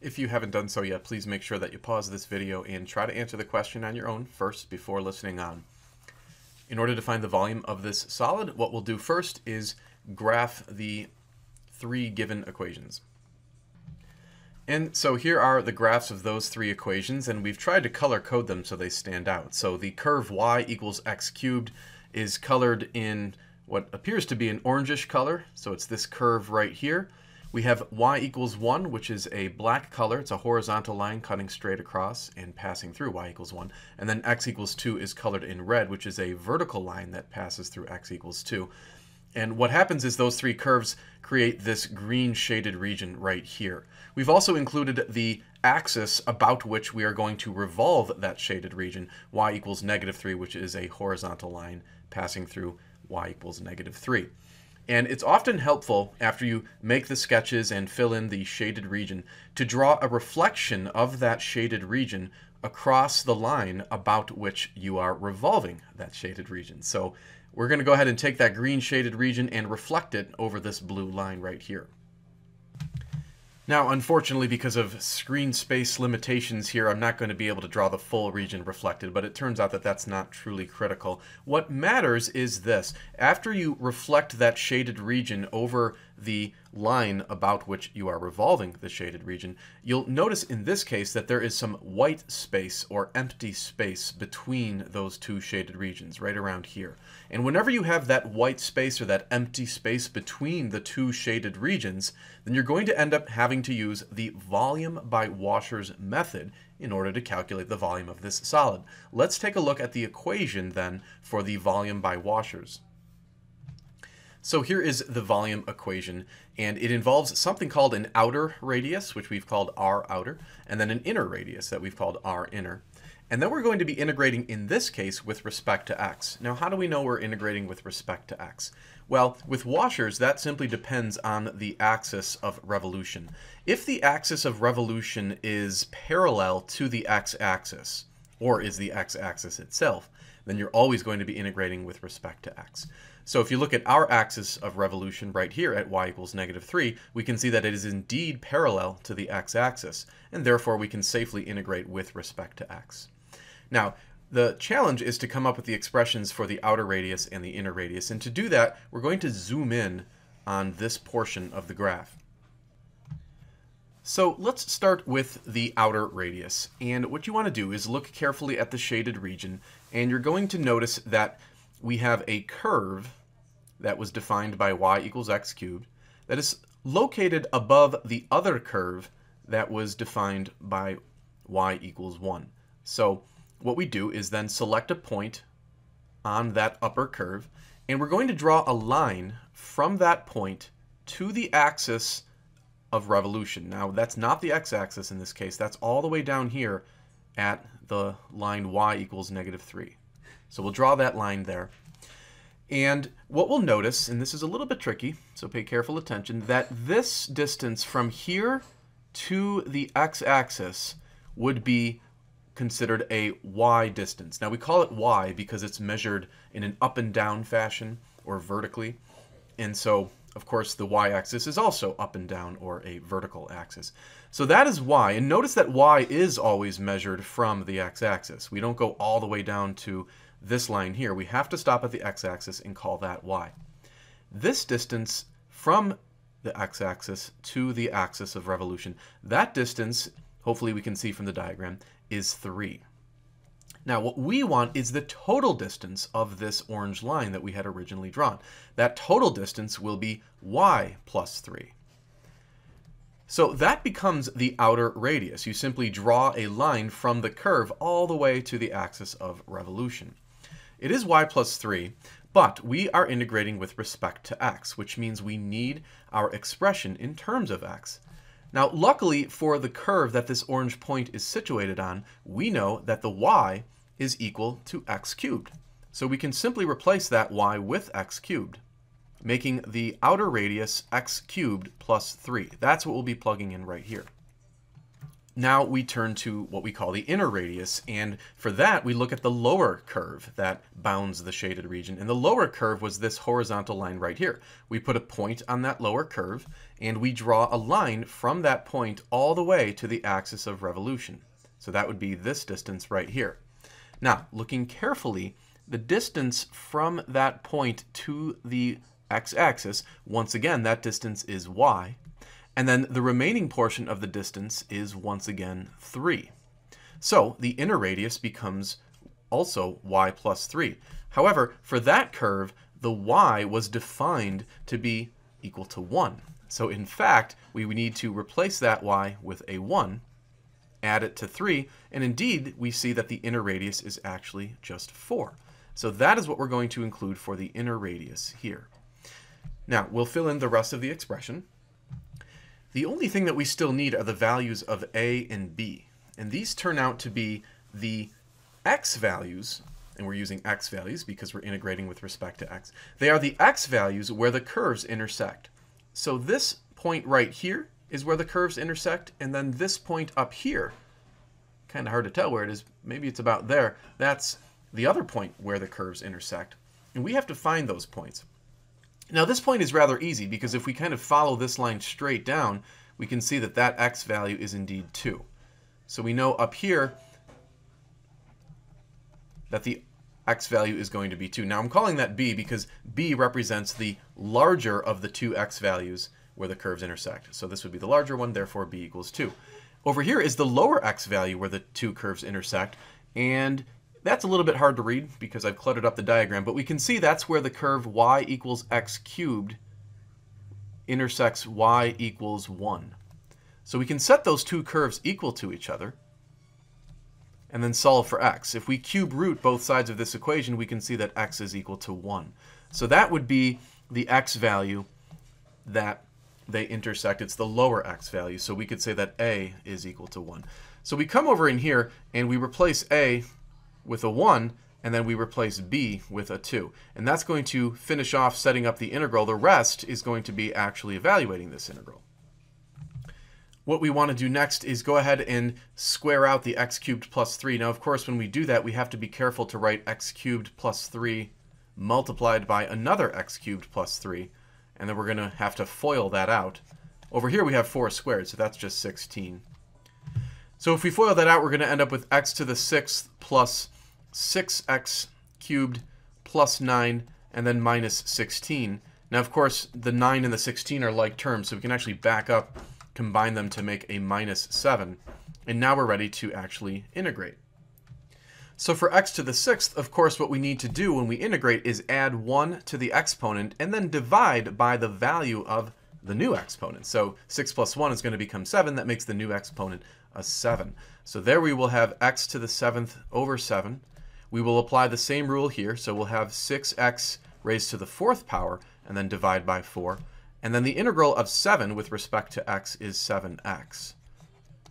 If you haven't done so yet, please make sure that you pause this video and try to answer the question on your own first before listening on. In order to find the volume of this solid, what we'll do first is graph the three given equations. And so here are the graphs of those three equations, and we've tried to color code them so they stand out. So the curve y equals x cubed is colored in what appears to be an orangish color, so it's this curve right here. We have y equals 1, which is a black color. It's a horizontal line cutting straight across and passing through y equals 1. And then x equals 2 is colored in red, which is a vertical line that passes through x equals 2. And what happens is those three curves create this green shaded region right here. We've also included the axis about which we are going to revolve that shaded region, y equals negative 3, which is a horizontal line passing through y equals negative 3. And it's often helpful after you make the sketches and fill in the shaded region to draw a reflection of that shaded region across the line about which you are revolving that shaded region. So we're going to go ahead and take that green shaded region and reflect it over this blue line right here. Now, unfortunately, because of screen space limitations here, I'm not going to be able to draw the full region reflected, but it turns out that that's not truly critical. What matters is this. After you reflect that shaded region over the line about which you are revolving the shaded region, you'll notice in this case that there is some white space or empty space between those two shaded regions, right around here. And whenever you have that white space or that empty space between the two shaded regions, then you're going to end up having to use the volume by washers method in order to calculate the volume of this solid. Let's take a look at the equation then for the volume by washers. So here is the volume equation, and it involves something called an outer radius, which we've called r outer, and then an inner radius that we've called r inner. And then we're going to be integrating in this case with respect to x. Now how do we know we're integrating with respect to x? Well, with washers, that simply depends on the axis of revolution. If the axis of revolution is parallel to the x-axis, or is the x-axis itself, then you're always going to be integrating with respect to x. So if you look at our axis of revolution right here at y equals negative 3, we can see that it is indeed parallel to the x-axis, and therefore we can safely integrate with respect to x. Now, the challenge is to come up with the expressions for the outer radius and the inner radius, and to do that, we're going to zoom in on this portion of the graph. So let's start with the outer radius. And what you want to do is look carefully at the shaded region, and you're going to notice that we have a curve that was defined by y equals x cubed that is located above the other curve that was defined by y equals 1. So what we do is then select a point on that upper curve, and we're going to draw a line from that point to the axis of revolution. Now, that's not the x-axis in this case. That's all the way down here at the line y equals negative 3. So we'll draw that line there. And what we'll notice, and this is a little bit tricky, so pay careful attention, that this distance from here to the x-axis would be considered a y distance. Now we call it y because it's measured in an up and down fashion or vertically. And so, of course, the y-axis is also up and down or a vertical axis. So that is y. And notice that y is always measured from the x-axis. We don't go all the way down to this line here, we have to stop at the x-axis and call that y. This distance from the x-axis to the axis of revolution, that distance, hopefully we can see from the diagram, is 3. Now what we want is the total distance of this orange line that we had originally drawn. That total distance will be y plus 3. So that becomes the outer radius. You simply draw a line from the curve all the way to the axis of revolution. It is y plus 3, but we are integrating with respect to x, which means we need our expression in terms of x. Now, luckily for the curve that this orange point is situated on, we know that the y is equal to x cubed. So we can simply replace that y with x cubed, making the outer radius x cubed plus 3. That's what we'll be plugging in right here. Now we turn to what we call the inner radius, and for that we look at the lower curve that bounds the shaded region. And the lower curve was this horizontal line right here. We put a point on that lower curve, and we draw a line from that point all the way to the axis of revolution. So that would be this distance right here. Now, looking carefully, the distance from that point to the x-axis, once again, that distance is y, and then the remaining portion of the distance is once again 3. So the inner radius becomes also y plus 3. However, for that curve, the y was defined to be equal to 1. So in fact, we need to replace that y with a 1, add it to 3, and indeed we see that the inner radius is actually just 4. So that is what we're going to include for the inner radius here. Now, we'll fill in the rest of the expression. The only thing that we still need are the values of a and b. And these turn out to be the x values, and we're using x values because we're integrating with respect to x. They are the x values where the curves intersect. So this point right here is where the curves intersect, and then this point up here, kind of hard to tell where it is, maybe it's about there, that's the other point where the curves intersect. And we have to find those points. Now this point is rather easy because if we kind of follow this line straight down, we can see that that x value is indeed 2. So we know up here that the x value is going to be 2. Now I'm calling that b because b represents the larger of the two x values where the curves intersect. So this would be the larger one, therefore b equals 2. Over here is the lower x value where the two curves intersect, and that's a little bit hard to read because I've cluttered up the diagram, but we can see that's where the curve y equals x cubed intersects y equals 1. So we can set those two curves equal to each other and then solve for x. If we cube root both sides of this equation, we can see that x is equal to 1. So that would be the x value that they intersect. It's the lower x value, so we could say that a is equal to 1. So we come over in here and we replace a with a 1, and then we replace b with a 2. And that's going to finish off setting up the integral. The rest is going to be actually evaluating this integral. What we want to do next is go ahead and square out the x cubed plus 3. Now, of course, when we do that, we have to be careful to write x cubed plus 3 multiplied by another x cubed plus 3, and then we're going to have to FOIL that out. Over here we have 4 squared, so that's just 16. So if we FOIL that out, we're going to end up with x to the 6th plus 6x cubed plus 9 and then minus 16. Now, of course, the 9 and the 16 are like terms, so we can actually back up, combine them to make a minus 7. And now we're ready to actually integrate. So for x to the 6th, of course, what we need to do when we integrate is add 1 to the exponent and then divide by the value of the new exponent. So 6 plus 1 is going to become 7. That makes the new exponent a 7. So there we will have x to the 7th over 7. We will apply the same rule here. So we'll have 6x raised to the 4th power and then divide by 4. And then the integral of 7 with respect to x is 7x.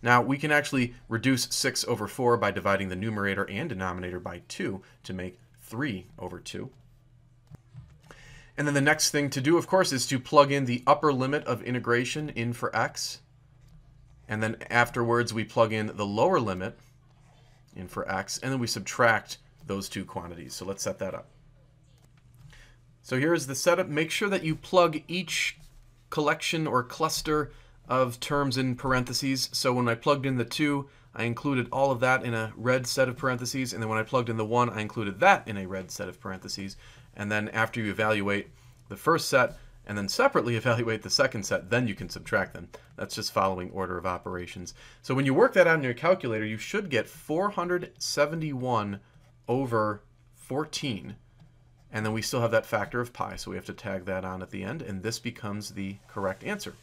Now we can actually reduce 6 over 4 by dividing the numerator and denominator by 2 to make 3 over 2. And then the next thing to do, of course, is to plug in the upper limit of integration in for x. And then afterwards, we plug in the lower limit in for x, and then we subtract those two quantities. So let's set that up. So here's the setup. Make sure that you plug each collection or cluster of terms in parentheses. So when I plugged in the 2, I included all of that in a red set of parentheses, and then when I plugged in the 1, I included that in a red set of parentheses. And then after you evaluate the first set, and then separately evaluate the second set, then you can subtract them. That's just following order of operations. So when you work that out in your calculator, you should get 471 over 14. And then we still have that factor of pi, so we have to tag that on at the end, and this becomes the correct answer.